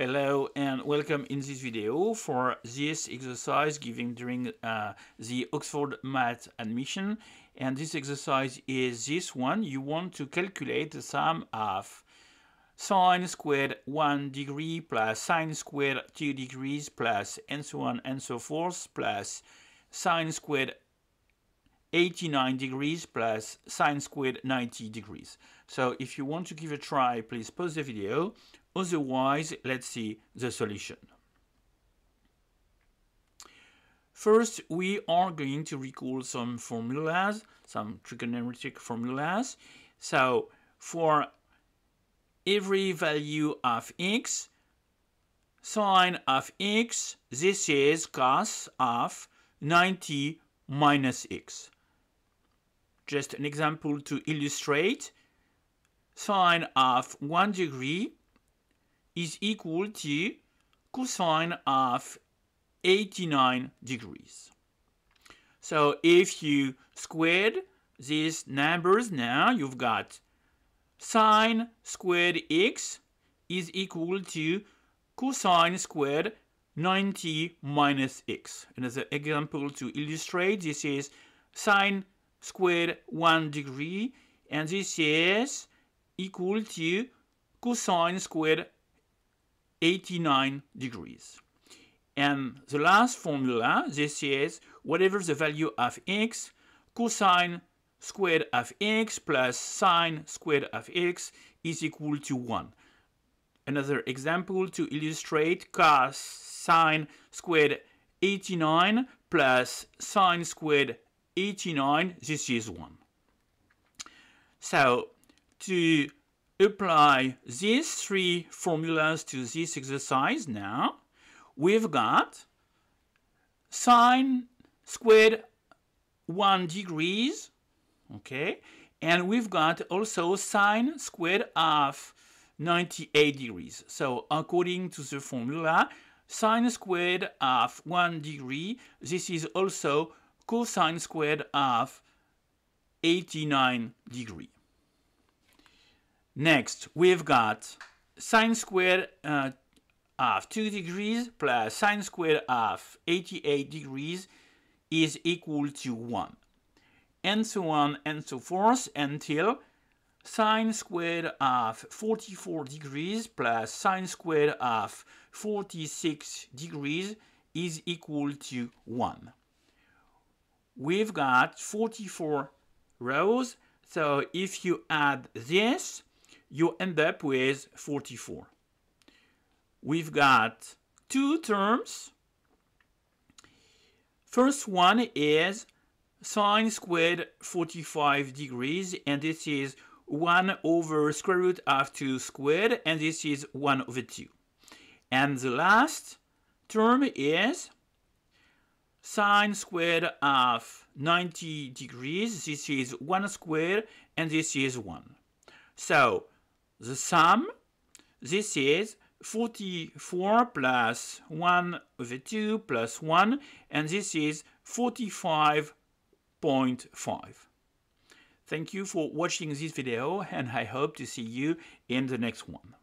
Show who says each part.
Speaker 1: Hello and welcome in this video for this exercise given during uh, the Oxford Math admission and this exercise is this one you want to calculate the sum of sine squared 1 degree plus sine squared 2 degrees plus and so on and so forth plus sine squared 89 degrees plus sine squared 90 degrees. So if you want to give a try, please pause the video. Otherwise, let's see the solution. First, we are going to recall some formulas, some trigonometric formulas. So for every value of x, sine of x, this is cos of 90 minus x. Just an example to illustrate, sine of 1 degree is equal to cosine of 89 degrees. So if you squared these numbers now, you've got sine squared x is equal to cosine squared 90 minus x. Another example to illustrate, this is sine squared 1 degree and this is equal to cosine squared 89 degrees. And the last formula, this is whatever the value of x, cosine squared of x plus sine squared of x is equal to 1. Another example to illustrate cos sine squared 89 plus sine squared 89, this is 1. So to apply these three formulas to this exercise now, we've got sine squared 1 degrees, okay, and we've got also sine squared of 98 degrees. So according to the formula, sine squared of 1 degree, this is also cosine squared of 89 degree. Next, we've got sine squared uh, of 2 degrees plus sine squared of 88 degrees is equal to 1. And so on and so forth until sine squared of 44 degrees plus sine squared of 46 degrees is equal to 1 we've got 44 rows. So if you add this, you end up with 44. We've got two terms. First one is sine squared 45 degrees, and this is 1 over square root of 2 squared, and this is 1 over 2. And the last term is sine squared of 90 degrees. This is 1 squared and this is 1. So the sum, this is 44 plus 1 over 2 plus 1 and this is 45.5. Thank you for watching this video and I hope to see you in the next one.